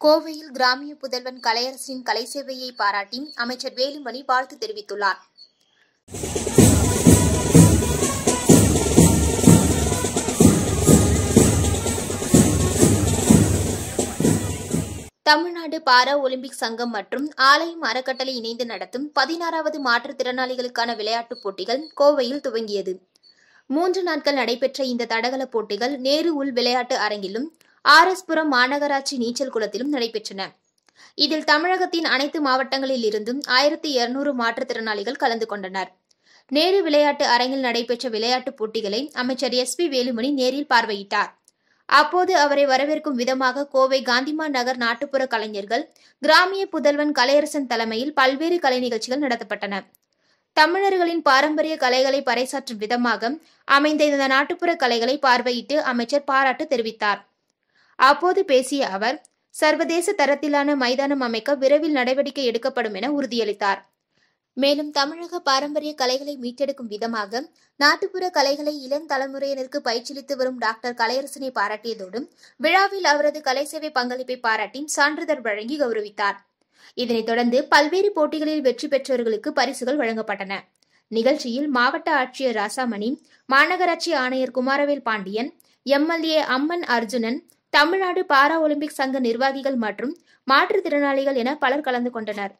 கோவையில் கிராமிய புதல்வன் கலையரசின் கலை சேவையை பாராட்டி அமைச்சர் வேலுமணி வாழ்த்து தெரிவித்துள்ளார். தமிழ்நாடு பாரா ஒலிம்பிக் சங்கம் மற்றும் ஆலயம் அறக்கட்டளை இணைந்து நடத்தும் பதினாறாவது மாற்றுத்திறனாளிகளுக்கான விளையாட்டுப் போட்டிகள் கோவையில் துவங்கியது. மூன்று நாட்கள் நடைபெற்ற இந்த தடகள போட்டிகள் நேரு உள் விளையாட்டு அரங்கிலும் ஆர் எஸ் புரம் மாநகராட்சி நீச்சல் குளத்திலும் நடைபெற்றன. இதில் தமிழகத்தின் அனைத்து மாவட்டங்களில் இருந்தும் ஆயிரத்தி இருநூறு மாற்றுத்திறனாளிகள் கலந்து கொண்டனர். நேரு விளையாட்டு அரங்கில் நடைபெற்ற விளையாட்டுப் போட்டிகளை அமைச்சர் எஸ் பி வேலுமணி நேரில் பார்வையிட்டார். அப்போது அவரை வரவேற்கும் விதமாக கோவை காந்திமா நகர் நாட்டுப்புற கலைஞர்கள் கிராமிய புதல்வன் கலையரசன் தலைமையில் பல்வேறு கலை நிகழ்ச்சிகள் நடத்தப்பட்டன. தமிழர்களின் பாரம்பரிய கலைகளை பறைசாற்றும் விதமாக அமைந்த இந்த நாட்டுப்புற கலைகளை பார்வையிட்டு அமைச்சர் பாராட்டு தெரிவித்தார். அப்போது பேசிய அவர் சர்வதேச தரத்திலான மைதானம் அமைக்க விரைவில் நடவடிக்கை எடுக்கப்படும் என உறுதியளித்தார். மேலும் தமிழக பாரம்பரிய கலைகளை மீட்டெடுக்கும் விதமாக நாட்டுப்புற கலைகளை இளம் தலைமுறையினருக்கு பயிற்சியளித்து வரும் டாக்டர் கலையரசனை பாராட்டியதோடும் விழாவில் அவரது கலை சேவை பங்களிப்பை பாராட்டி சான்றிதழ் வழங்கி கௌரவித்தார். இதனைத் தொடர்ந்து பல்வேறு போட்டிகளில் வெற்றி பெற்றவர்களுக்கு பரிசுகள் வழங்கப்பட்டன. நிகழ்ச்சியில் மாவட்ட ஆட்சியர் ராசாமணி மாநகராட்சி ஆணையர் Kumaravel Pandian MLA Amman Arjunan Tamil Nadu para Olympic சங்க நிர்வாகிகள் மற்றும் மாற்றுத்திறனாளிகள் என பலர் கலந்து கொண்டனர்.